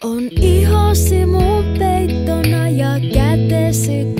On ihosi mun peittona ja kätesi